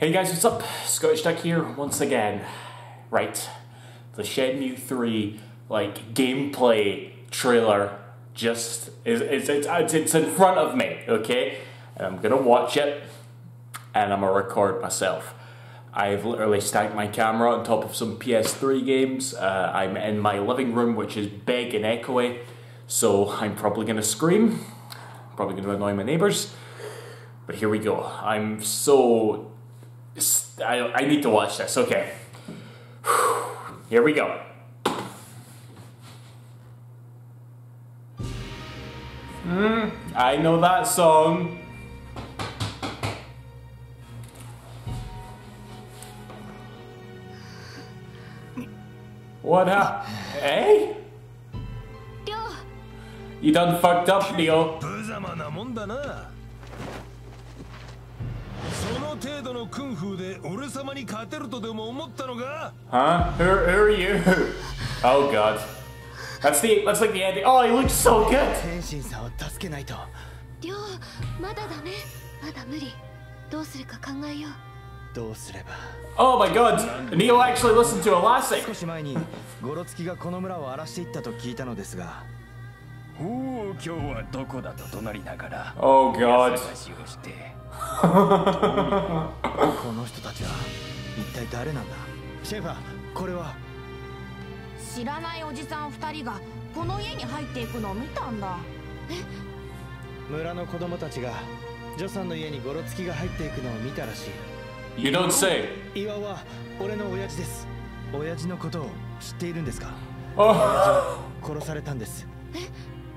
Hey guys, what's up? Scottish Duck here once again. Right, the Shenmue 3 like gameplay trailer just is it's, it's, it's in front of me, okay? And I'm gonna watch it and I'm gonna record myself. I've literally stacked my camera on top of some PS3 games. Uh, I'm in my living room, which is big and echoey, so I'm probably gonna scream, probably gonna annoy my neighbors. But here we go. I'm so I, I need to watch this. Okay. Here we go. Hmm, I know that song. What up? Hey? You done fucked up, Leo. その程度のクンフーで俺様に勝てるとでも思ったのか Huh? Who, who are you? Oh god. That's the that's like the ending. Oh, he looks so good. 天心さんを助けないとりょうまだダメまだ無理どうするか考えようどうすれば Oh my god. Neo actually listened to Elastic. 少し前にゴロツキがこの村を荒らしていったと聞いたのですがおお今日はどこだと怒鳴りながら Oh god. 探しをして この人たちは一体誰なんだ？シェファーこれは？知らないおじさん2人がこの家に入っていくのを見たんだ。村の子供たちがジョさんの家にゴロツキが入っていくのを見たらし You don't say. い岩は俺の親父です。親父のことを知っているんですか？Oh. 殺されたんです。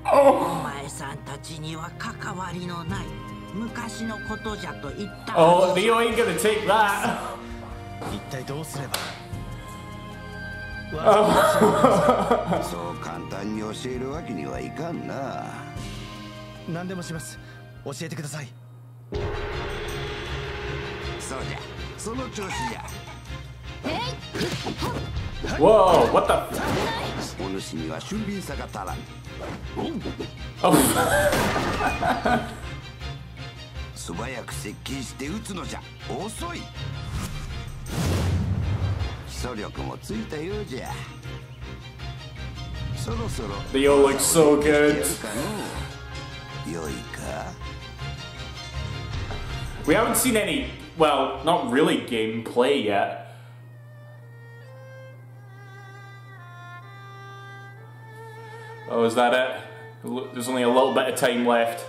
お前さんたちには関わりのない昔のことじゃと言った。Oh, Neo ain't gonna take that. 一体どうすれば？そう簡単に教えるわけにはいかんな。何でもします。教えてください。そうじゃ。その調子じゃ。Whoa, what the? お主には俊敏さが足らん。Oh. 素早く接近して撃つのじゃ遅い基礎力もついたようじゃそろそろ Leo looks so や good. るかの良いか We haven't seen any, well, not really gameplay yet. Oh, is that it? There's only a little bit of time left.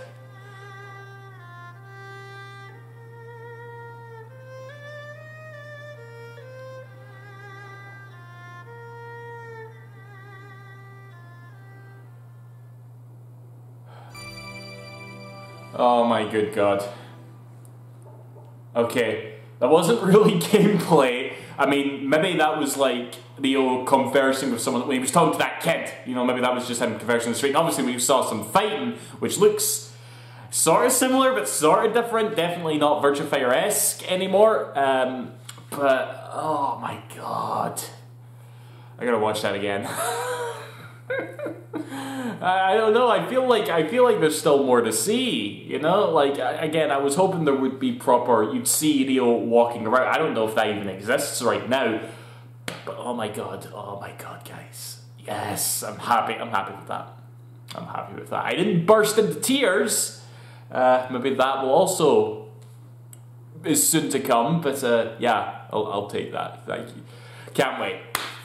Oh my good god. Okay, that wasn't really gameplay. I mean, maybe that was like the old conversing with someone when he was talking to that kid. You know, maybe that was just him conversing on the street. And obviously, we saw some fighting, which looks sort of similar but sort of different. Definitely not Virtua Fighter esque anymore. Um, but oh my god, I gotta watch that again. I I don't know. I feel like I feel like there's still more to see. You know, like I- again, I was hoping there would be proper. You'd see Neo walking around. I don't know if that even exists right now. But oh my god, oh my god, guys, yes, I'm happy. I'm happy with that. I'm happy with that. I didn't burst into tears. Uh, maybe that will also is soon to come. But uh, yeah, I'll, I'll take that. Thank you. Can't wait.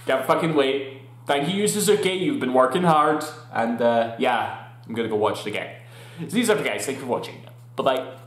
Can't fucking wait. Thank you, Suzuki. You've been working hard, and uh, yeah, I'm gonna go watch it again. So these are the guys. Thank you for watching. Bye bye.